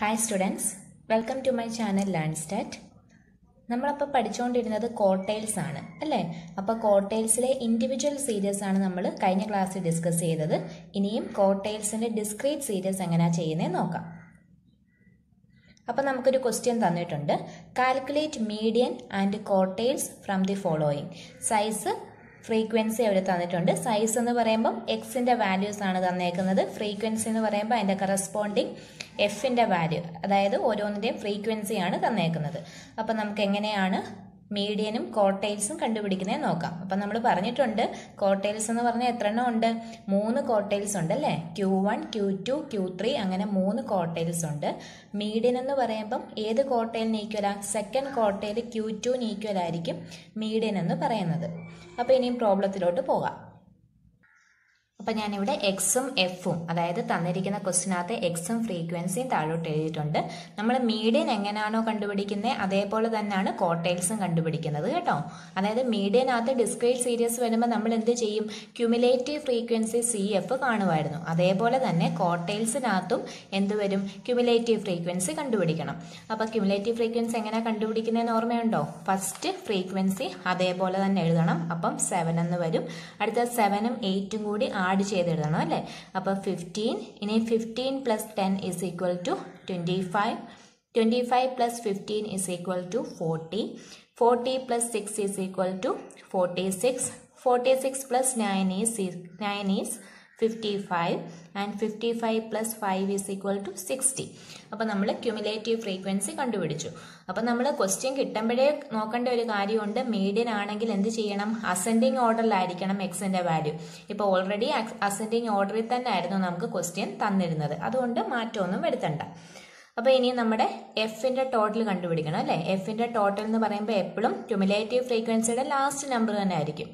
Hi students welcome to my channel learn stat നമ്മളപ്പോൾ പഠിച്ചുകൊണ്ടിരുന്നത് കോട്ടൈൽസ് ആണ് അല്ലേ? അപ്പോൾ കോട്ടൈൽസിലെ ഇൻഡിവിജ്വൽ സീരീസ് ആണ് നമ്മൾ കഴിഞ്ഞ ക്ലാസ്സിൽ ഡിസ്കസ് ചെയ്തത്. ഇനിയും കോട്ടൈൽസിന്റെ ഡിസ്ക്രീറ്റ് സീരീസ് എങ്ങനെയാണ് ചെയ്യുന്നത് നോക്കാം. അപ്പോൾ നമുക്കൊരു ക്വസ്റ്റ്യൻ തന്നിട്ടുണ്ട്. Calculate median and quartiles from the following size frequency അവർ തന്നിട്ടുണ്ട്. സൈസ് എന്ന് പറയുമ്പം എക്സിന്റെ വാല്യൂസ് ആണ് തന്നേക്കുന്നത്. ഫ്രീക്വൻസി എന്ന് പറയുമ്പോൾ അതിന്റെ കറസ്പോണ്ടിങ് എഫിന്റെ വാല്യൂ അതായത് ഓരോന്നിന്റെയും ഫ്രീക്വൻസിയാണ് തന്നേക്കുന്നത്. അപ്പം നമുക്ക് എങ്ങനെയാണ് മീഡിയനും കോട്ടൈൽസും കണ്ടുപിടിക്കുന്നത് നോക്കാം. അപ്പം നമ്മൾ പറഞ്ഞിട്ടുണ്ട് കോട്ടൈൽസ് എന്ന് പറഞ്ഞാൽ എത്ര എണ്ണം ഉണ്ട്? മൂന്ന് കോട്ടൈൽസ് ഉണ്ട് അല്ലേ? Q one Q two Q three അങ്ങനെ മൂന്ന് കോട്ടൈൽസ് ഉണ്ട്. മീഡിയൻ എന്ന് പറയുമ്പം ഏത് കോട്ടയിൽ ഈക്വലാ സെക്കൻഡ് കോട്ടയിൽ ക്യൂ ടുവിന് ഈക്വൽ ആയിരിക്കും മീഡിയൻ എന്ന് പറയുന്നത്. അപ്പോൾ ഇനിയും പ്രോബ്ലത്തിലോട്ട് പോകാം. അപ്പം ഞാനിവിടെ എക്സും എഫും അതായത് തന്നിരിക്കുന്ന ക്വസ്റ്റിനകത്ത് എക്സും ഫ്രീക്വൻസിയും താഴോട്ട് എഴുതിയിട്ടുണ്ട്. നമ്മൾ മീഡിയൻ എങ്ങനെയാണോ കണ്ടുപിടിക്കുന്നത് അതേപോലെ തന്നെയാണ് കോട്ടൈൽസും കണ്ടുപിടിക്കുന്നത് കേട്ടോ. അതായത് മീഡിയനകത്ത് ഡിസ്ക്രീറ്റ് സീരീസ് വരുമ്പോൾ നമ്മൾ എന്ത് ചെയ്യും? ക്യുമുലേറ്റീവ് ഫ്രീക്വൻസി സി എഫ് കാണുമായിരുന്നു അതേപോലെ തന്നെ കോട്ടൈൽസിനകത്തും എന്ത് വരും? ക്യുമുലേറ്റീവ് ഫ്രീക്വൻസി കണ്ടുപിടിക്കണം. അപ്പോൾ ക്യുമുലേറ്റീവ് ഫ്രീക്വൻസി എങ്ങനെ കണ്ടുപിടിക്കുന്നതെന്ന് ഓർമ്മയുണ്ടോ? ഫസ്റ്റ് ഫ്രീക്വൻസി അതേപോലെ തന്നെ എഴുതണം. അപ്പം സെവൻ എന്ന് വരും. അടുത്ത സെവനും എയ്റ്റും കൂടി ആഡ് ചെയ്ത് എഴുതണം അല്ലേ? അപ്പോൾ ഫിഫ്റ്റീൻ ഇനി fifteen plus ten is equal to twenty five twenty five plus fifteen is equal to forty forty plus six is equal to forty six forty six plus nine is nine is fifty five and fifty five plus five is equal to sixty അപ്പോൾ നമ്മൾ cumulative frequency കണ്ടുപിടിച്ചു. അപ്പോൾ നമ്മൾ question കിട്ടുമ്പോഴേ നോക്കേണ്ട ഒരു കാര്യമുണ്ട്. Median ആണെങ്കിൽ എന്ത് ചെയ്യണം? അസെൻഡിങ് ഓർഡറിലായിരിക്കണം എക്സിന്റെ വാല്യൂ ഇപ്പോൾ ഓൾറെഡി അസെൻഡിങ് ഓർഡറിൽ തന്നെ ആയിരുന്നു നമുക്ക് ക്വസ്റ്റ്യൻ തന്നിരുന്നത്. അതുകൊണ്ട് മാറ്റമൊന്നും വരുത്തണ്ട. അപ്പോൾ ഇനി നമ്മുടെ എഫിന്റെ ടോട്ടൽ കണ്ടുപിടിക്കണം അല്ലേ? എഫിന്റെ ടോട്ടൽ എന്ന് പറയുമ്പോൾ എപ്പോഴും ക്യുമുലേറ്റീവ് ഫ്രീക്വൻസിയുടെ ലാസ്റ്റ് നമ്പർ തന്നെ ആയിരിക്കും.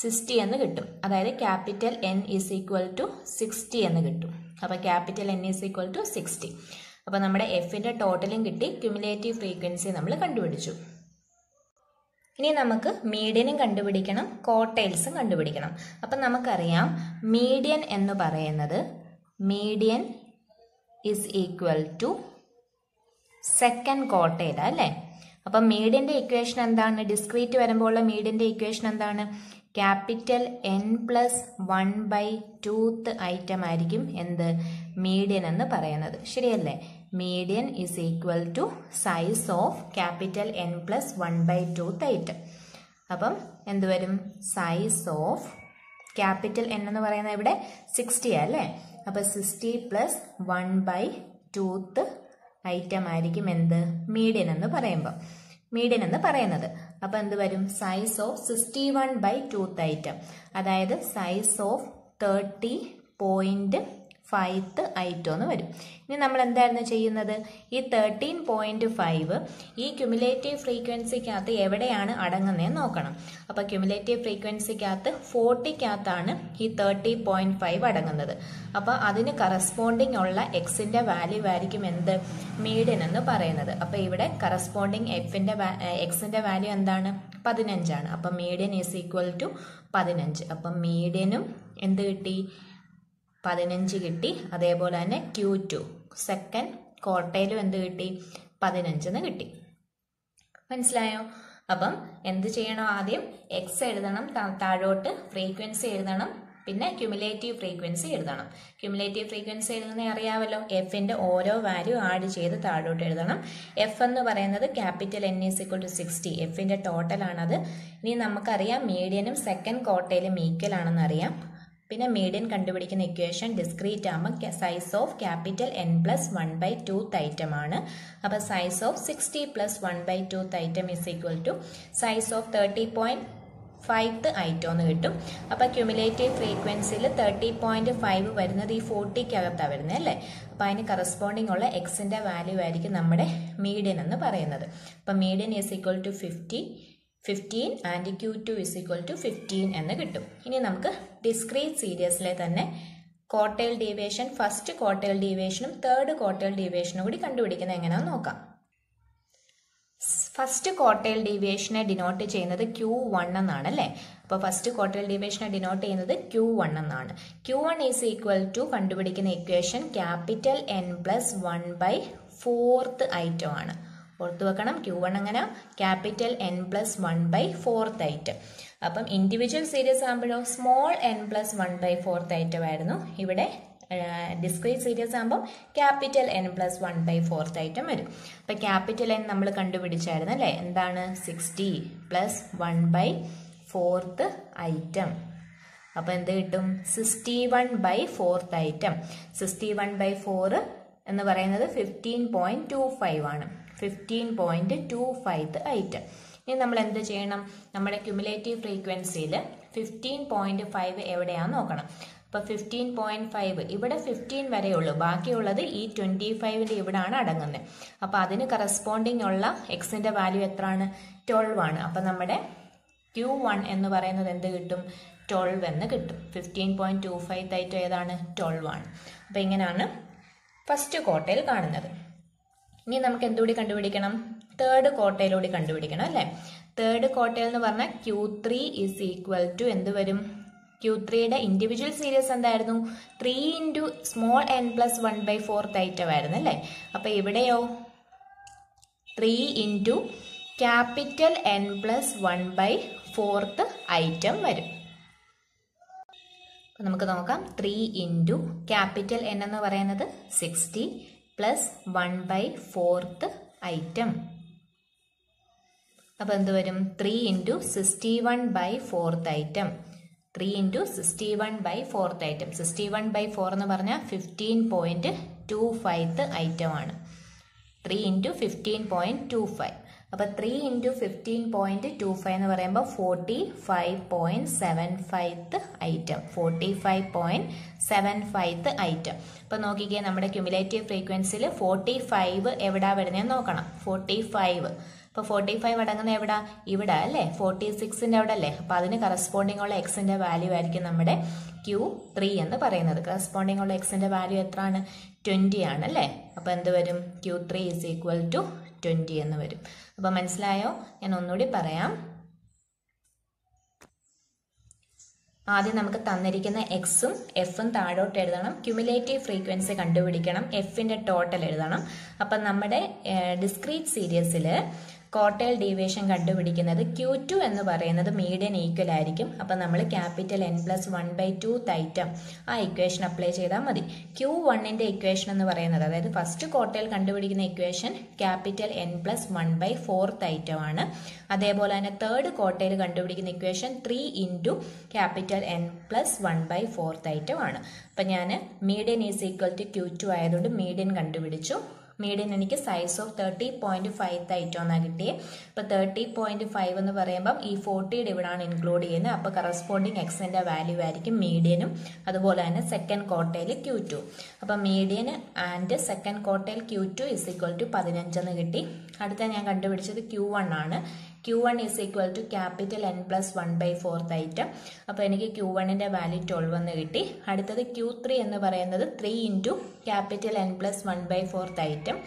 സിക്സ്റ്റി എന്ന് കിട്ടും. അതായത് capital N is equal to sixty എന്ന് കിട്ടും. അപ്പോൾ capital N is equal to sixty അപ്പോൾ നമ്മുടെ എഫിന്റെ ടോട്ടലും കിട്ടി. ക്യുമുലേറ്റീവ് ഫ്രീക്വൻസി നമ്മൾ കണ്ടുപിടിച്ചു. ഇനി നമുക്ക് മീഡിയനും കണ്ടുപിടിക്കണം. കോട്ടൈൽസും കണ്ടുപിടിക്കണം. അപ്പം നമുക്കറിയാം മീഡിയൻ എന്ന് പറയുന്നത് median is equal to second quartile അല്ലേ? അപ്പം മീഡിയന്റെ ഇക്വേഷൻ എന്താണ്? ഡിസ്ക്രീറ്റ് വരുമ്പോൾ ഉള്ള മീഡിയന്റെ ഇക്വേഷൻ എന്താണ്? Capital N plus one by twoth item ആയിരിക്കും എന്ത്? മീഡിയൻ എന്ന് പറയുന്നത്. ശരിയല്ലേ? Median is equal to size of capital N plus one by twoth item അപ്പം എന്തുവരും സൈസ് ഓഫ് ക്യാപിറ്റൽ എൻ എന്ന് പറയുന്നത് ഇവിടെ സിക്സ്റ്റി അല്ലേ? അപ്പം sixty plus one by twoth item ആയിരിക്കും എന്ത്? മീഡിയൻ എന്ന് പറയുമ്പോൾ മീഡിയൻ എന്ന് പറയുന്നത്. അപ്പോൾ എന്ത് വരും? Size of sixty one by twoth item അതായത് size of thirty point fifth item എന്ന് വരും. ഇനി നമ്മൾ എന്തായിരുന്നു ചെയ്യുന്നത്? ഈ തേർട്ടീൻ പോയിന്റ് ഫൈവ് ഈ ക്യുമുലേറ്റീവ് ഫ്രീക്വൻസിക്കകത്ത് എവിടെയാണ് അടങ്ങുന്നത് നോക്കണം. അപ്പോൾ ക്യുമുലേറ്റീവ് ഫ്രീക്വൻസിക്കകത്ത് ഫോർട്ടിക്കകത്താണ് ഈ തേർട്ടി പോയിന്റ് ഫൈവ് അടങ്ങുന്നത്. അപ്പോൾ അതിന് കറസ്പോണ്ടിങ് ഉള്ള എക്സിന്റെ വാല്യൂ ആയിരിക്കും എന്ത്? മീഡിയൻ എന്ന് പറയുന്നത്. അപ്പോൾ ഇവിടെ കറസ്പോണ്ടിങ് എഫിന്റെ എക്സിന്റെ വാല്യൂ എന്താണ്? പതിനഞ്ചാണ്. അപ്പം മീഡിയൻ ഈസ് ഈക്വൽ ടു പതിനഞ്ച്. അപ്പം മീഡിയനും എന്ത് കിട്ടി? പതിനഞ്ച് കിട്ടി. അതേപോലെ തന്നെ ക്യൂ ടു സെക്കൻഡ് കോട്ടയിലും എന്ത് കിട്ടി? പതിനഞ്ചെന്ന് കിട്ടി. മനസ്സിലായോ? അപ്പം എന്ത് ചെയ്യണം ആദ്യം? എക്സ് എഴുതണം താഴോട്ട് ഫ്രീക്വൻസി എഴുതണം പിന്നെ ക്യുമുലേറ്റീവ് ഫ്രീക്വൻസി എഴുതണം. ക്യുമുലേറ്റീവ് ഫ്രീക്വൻസി എഴുതുന്നത് അറിയാമല്ലോ എഫിന്റെ ഓരോ വാല്യൂ ആഡ് ചെയ്ത് താഴോട്ട് എഴുതണം. എഫ് എന്ന് പറയുന്നത് capital N is equal to sixty എഫിന്റെ ടോട്ടലാണത് ഇനി നമുക്കറിയാം മീഡിയനും സെക്കൻഡ് കോട്ടയിലും ഈക്വൽ ആണെന്ന് അറിയാം പിന്നെ മീഡിയൻ കണ്ടുപിടിക്കുന്ന ഇക്വേഷൻ ഡിസ്ക്രീറ്റ് ആകുമ്പോൾ size of capital N plus one by two item ആണ്. അപ്പോൾ size of sixty plus one by two തൈറ്റം is equal to size of thirty point fifth item എന്ന് കിട്ടും. അപ്പോൾ ക്യുമുലേറ്റീവ് ഫ്രീക്വൻസിയിൽ തേർട്ടി പോയിന്റ് ഫൈവ് വരുന്നത് ഈ ഫോർട്ടിക്കകത്താണ് വരുന്നത് അല്ലേ? അപ്പോൾ അതിന് കറസ്പോണ്ടിങ് ഉള്ള എക്സിന്റെ വാല്യൂ ആയിരിക്കും നമ്മുടെ മീഡിയൻ എന്ന് പറയുന്നത്. അപ്പോൾ median is equal to fifty fifteen and Q two is equal to fifteen എന്ന് കിട്ടും. ഇനി നമുക്ക് ഡിസ്ക്രീറ്റ് സീരീസിലെ തന്നെ കോട്ടയൽ ഡീവേഷൻ ഫസ്റ്റ് കോട്ടയൽ ഡീവേഷനും തേർഡ് കോട്ടയൽ ഡീവേഷനും കൂടി കണ്ടുപിടിക്കുന്നത് എങ്ങനെയാണെന്ന് നോക്കാം. ഫസ്റ്റ് കോട്ടയൽ ഡീവിയേഷനെ ഡിനോട്ട് ചെയ്യുന്നത് ക്യൂ വൺ എന്നാണ് അല്ലേ? അപ്പോൾ ഫസ്റ്റ് കോട്ടയൽ ഡീവിയേഷനെ ഡിനോട്ട് ചെയ്യുന്നത് ക്യൂ വൺ എന്നാണ്. Q one is equal to കണ്ടുപിടിക്കുന്ന equation capital N plus one by fourth item ആണ്. ഓർത്ത് വെക്കണം. ക്യൂ വൺ അങ്ങനെ capital N plus one by fourth item അപ്പം individual series ആകുമ്പോഴോ small N plus one by fourth item ആയിരുന്നു ഇവിടെ discrete series ആകുമ്പോൾ capital N plus one by fourth item വരും. അപ്പം ക്യാപിറ്റൽ എൻ നമ്മൾ കണ്ടുപിടിച്ചായിരുന്നു അല്ലേ? എന്താണ്? Sixty plus one by fourth item അപ്പോൾ എന്ത് കിട്ടും? Sixty one by fourth item sixty one by four എന്ന് പറയുന്നത് ഫിഫ്റ്റീൻ പോയിന്റ് ടു ഫൈവ് ആണ്. Fifteen point two five item ഇനി നമ്മൾ എന്ത് ചെയ്യണം? നമ്മുടെ ക്യുമുലേറ്റീവ് ഫ്രീക്വൻസിയിൽ ഫിഫ്റ്റീൻ പോയിന്റ് ഫൈവ് എവിടെയാണെന്ന് നോക്കണം. അപ്പോൾ ഫിഫ്റ്റീൻ പോയിന്റ് ഫൈവ് ഇവിടെ ഫിഫ്റ്റീൻ വരെ ഉള്ളൂ. ബാക്കിയുള്ളത് ഈ ട്വന്റി ഫൈവിന്റെ ഇവിടാണ് അടങ്ങുന്നത്. അപ്പോൾ അതിന് കറസ്പോണ്ടിങ് ഉള്ള എക്സിന്റെ വാല്യൂ എത്രയാണ്? ട്വൽവ് ആണ്. അപ്പോൾ നമ്മുടെ ക്യൂ വൺ എന്ന് പറയുന്നത് എന്ത് കിട്ടും? ട്വൽവ് എന്ന് കിട്ടും. ഫിഫ്റ്റീൻ പോയിന്റ് ടു ഫൈവ് ഏതാണ്? ട്വൽവ് ആണ്. അപ്പോൾ ഇങ്ങനെയാണ് ഫസ്റ്റ് കോട്ടയിൽ കാണുന്നത്. ഇനി നമുക്ക് എന്തുകൂടി കണ്ടുപിടിക്കണം? തേർഡ് കോട്ടയിലൂടെ കണ്ടുപിടിക്കണം അല്ലേ? തേർഡ് കോട്ടയിൽ എന്ന് പറഞ്ഞാൽ Q three is equal to എന്ത് വരും? ക്യൂ ത്രീയുടെ ഇൻഡിവിജ്വൽ സീരീസ് എന്തായിരുന്നു? Three into small N plus one by fourth item ആയിരുന്നു അല്ലേ? അപ്പോൾ ഇവിടെയോ three into capital N plus one by fourth item വരും. നമുക്ക് നോക്കാം. ത്രീ ഇന്റു ക്യാപിറ്റൽ എൻ എന്ന് പറയുന്നത് sixty plus one by fourth item അപ്പോൾ എന്ത് വരും? Three into sixty one by fourth item three into sixty one by fourth item sixty one by four എന്ന് പറഞ്ഞാൽ fifteen point two five item ആണ്. Three into fifteen point two five അപ്പോൾ three into fifteen point two five എന്ന് പറയുമ്പോൾ forty five point seven five item forty five point seven five item അപ്പോൾ നോക്കിക്കേ നമ്മുടെ cumulative ഫ്രീക്വൻസിയിൽ ഫോർട്ടി ഫൈവ് എവിടാ വരുന്നതെന്ന് നോക്കണം. ഫോർട്ടി ഫൈവ് അപ്പോൾ ഫോർട്ടി ഫൈവ് അടങ്ങുന്ന എവിടെ? ഇവിടെ അല്ലേ? ഫോർട്ടി സിക്സിന്റെ അവിടെ അല്ലേ? അപ്പോൾ അതിന് കറസ്പോണ്ടിങ് ഉള്ള എക്സിന്റെ വാല്യൂ ആയിരിക്കും നമ്മുടെ ക്യൂ ത്രീ എന്ന് പറയുന്നത്. കറസ്പോണ്ടിങ് ഉള്ള എക്സിന്റെ വാല്യൂ എത്രയാണ്? ട്വന്റി ആണ് അല്ലേ? അപ്പോൾ എന്ത് വരും? Q three is equal to twenty എന്ന് വരും. അപ്പോൾ മനസ്സിലായോ? ഞാൻ ഒന്നുകൂടി പറയാം. ആദ്യം നമുക്ക് തന്നിരിക്കുന്ന എക്സും എഫും താഴോട്ട് എഴുതണം. ക്യുമുലേറ്റീവ് ഫ്രീക്വൻസി കണ്ടുപിടിക്കണം. എഫിന്റെ ടോട്ടൽ എഴുതണം. അപ്പം നമ്മുടെ ഡിസ്ക്രീറ്റ് സീരീസിൽ കോട്ടയിൽ ഡീവിയേഷൻ കണ്ടുപിടിക്കുന്നത് ക്യൂ ടു എന്ന് പറയുന്നത് മീഡിയൻ ഈക്വൽ ആയിരിക്കും. അപ്പം നമ്മൾ capital N plus one by two തൈറ്റം ആ ഇക്വേഷൻ അപ്ലൈ ചെയ്താൽ മതി. ക്യൂ വണ്ണിന്റെ ഇക്വേഷൻ എന്ന് പറയുന്നത് അതായത് ഫസ്റ്റ് കോട്ടയിൽ കണ്ടുപിടിക്കുന്ന equation capital N plus one by four തൈറ്റം ആണ്. അതേപോലെ തന്നെ തേർഡ് കോട്ടയിൽ കണ്ടുപിടിക്കുന്ന equation three into capital N plus one by four തൈറ്റം ആണ്. അപ്പം ഞാൻ median is equal to Q two ആയതുകൊണ്ട് മീഡിയൻ കണ്ടുപിടിച്ചു. മീഡിയൻ എനിക്ക് size of thirty point five തൈറ്റോന്നാണ് കിട്ടിയത് അപ്പോൾ തേർട്ടി പോയിന്റ് ഫൈവ് എന്ന് പറയുമ്പം ഈ ഫോർട്ടിയുടെ ഇവിടാണ് ഇൻക്ലൂഡ് ചെയ്യുന്നത്. അപ്പോൾ കറസ്പോണ്ടിങ് എക്സിന്റെ വാല്യൂ ആയിരിക്കും മീഡിയനും അതുപോലെ തന്നെ സെക്കൻഡ് കോട്ടയിൽ ക്യൂ ടു അപ്പം മീഡിയൻ ആൻഡ് സെക്കൻഡ് കോട്ടയിൽ Q two is equal to പതിനഞ്ചെന്ന് കിട്ടി. അടുത്ത ഞാൻ കണ്ടുപിടിച്ചത് ക്യൂ വൺ ആണ്. Q one is equal to capital N plus one by fourth item അപ്പോൾ എനിക്ക് ക്യൂ വണ്ണിന്റെ വാല്യൂ ട്വൽവ് എന്ന് കിട്ടി. അടുത്തത് ക്യൂ ത്രീ എന്ന് പറയുന്നത് three into capital N plus one by fourth item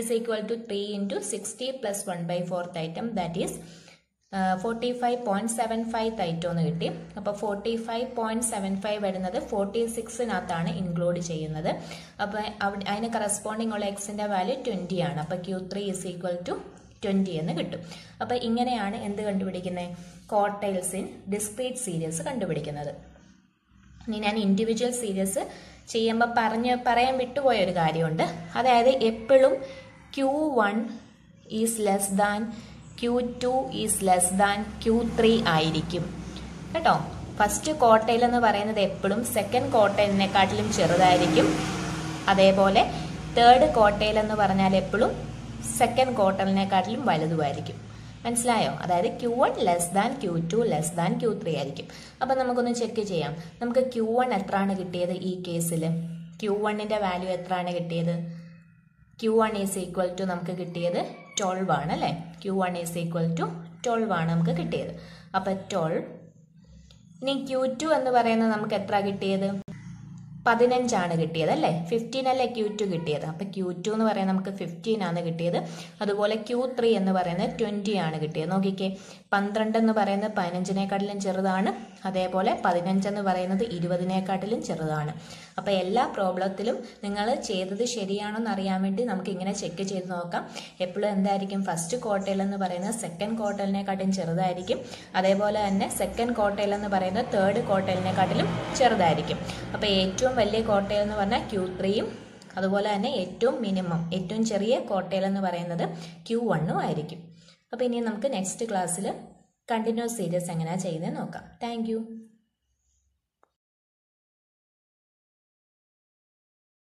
is equal to three into sixty plus one by fourth item that is forty five point seven five തൈറ്റോ എന്ന് കിട്ടി. അപ്പോൾ forty five point seven five വരുന്നത് forty സിക്സിനകത്താണ് include ചെയ്യുന്നത്. അപ്പോൾ അതിന് corresponding ഉള്ള എക്സിന്റെ വാല്യൂ ട്വന്റി ആണ്. അപ്പോൾ Q three is equal to twenty എന്ന് കിട്ടും. അപ്പോൾ ഇങ്ങനെയാണ് എന്ത് കണ്ടുപിടിക്കുന്നത് കോട്ടൈൽസ് ഇൻ ഡിസ്ക്രീറ്റ് സീരീസ് കണ്ടുപിടിക്കുന്നത്. ഇനി ഞാൻ ഇൻഡിവിജ്വൽ സീരീസ് ചെയ്യുമ്പോൾ പറഞ്ഞ് പറയാൻ വിട്ടുപോയ ഒരു കാര്യമുണ്ട്. അതായത് എപ്പോഴും Q one is less than Q two is less than Q three ആയിരിക്കും. കേട്ടോ? ഫസ്റ്റ് കോട്ടയിൽ എന്ന് പറയുന്നത് എപ്പോഴും സെക്കൻഡ് കോട്ടയിലിനെക്കാട്ടിലും ചെറുതായിരിക്കും. അതേപോലെ തേർഡ് കോട്ടയിൽ എന്ന് പറഞ്ഞാൽ എപ്പോഴും സെക്കൻഡ് ക്വാർട്ടറിനെക്കാട്ടിലും വലുതുമായിരിക്കും. മനസ്സിലായോ? അതായത് Q one less than Q two less than Q three ആയിരിക്കും. അപ്പം നമുക്കൊന്ന് ചെക്ക് ചെയ്യാം. നമുക്ക് ക്യൂ വൺ എത്രയാണ് കിട്ടിയത് ഈ കേസിൽ ക്യൂ വണ്ണിന്റെ വാല്യൂ എത്രയാണ് കിട്ടിയത്? Q one is equal to നമുക്ക് കിട്ടിയത് ട്വൽവ് ആണ് അല്ലേ? Q one is equal to twelve ആണ് നമുക്ക് കിട്ടിയത്. അപ്പം ട്വൽവ് ഇനി ക്യൂ ടു എന്ന് പറയുന്നത് നമുക്ക് എത്ര കിട്ടിയത്? പതിനഞ്ചാണ് കിട്ടിയത് അല്ലേ ഫിഫ്റ്റീൻ അല്ലേ ക്യൂ ടു കിട്ടിയത്? അപ്പം ക്യൂ ടു എന്ന് പറയുന്നത് നമുക്ക് ഫിഫ്റ്റീൻ ആണ് കിട്ടിയത്. അതുപോലെ ക്യൂ ത്രീ എന്ന് പറയുന്നത് ട്വന്റി ആണ് കിട്ടിയത്. നോക്കിക്കേ പന്ത്രണ്ട് എന്ന് പറയുന്നത് പതിനഞ്ചിനെക്കാട്ടിലും ചെറുതാണ്. അതേപോലെ പതിനഞ്ച് എന്ന് പറയുന്നത് ഇരുപതിനെക്കാട്ടിലും ചെറുതാണ്. അപ്പോൾ എല്ലാ പ്രോബ്ലത്തിലും നിങ്ങൾ ചെയ്തത് ശരിയാണോ അറിയാൻ വേണ്ടി നമുക്ക് ഇങ്ങനെ ചെക്ക് ചെയ്ത് നോക്കാം. എപ്പോഴും എന്തായിരിക്കും? ഫസ്റ്റ് ക്വാർട്ടൈൽ എന്ന് പറയുന്നത് സെക്കൻഡ് ക്വാർട്ടലിനെക്കാട്ടിലും ചെറുതായിരിക്കും. അതേപോലെ തന്നെ സെക്കൻഡ് ക്വാർട്ടൈൽ എന്ന് പറയുന്നത് തേർഡ് ക്വാർട്ടലിനെക്കാട്ടിലും ചെറുതായിരിക്കും. അപ്പോൾ ഏറ്റവും വലിയ കോട്ടയിൽ എന്ന് പറഞ്ഞാൽ ക്യൂ ത്രീയും അതുപോലെ തന്നെ ഏറ്റവും മിനിമം ഏറ്റവും ചെറിയ കോട്ടയിൽ എന്ന് പറയുന്നത് ക്യൂ വണ്ണും ആയിരിക്കും. അപ്പോൾ ഇനി നമുക്ക് നെക്സ്റ്റ് ക്ലാസ്സിൽ കണ്ടിന്യൂസ് സീരീസ് എങ്ങനെയാണ് ചെയ്യുന്നത് നോക്കാം. താങ്ക്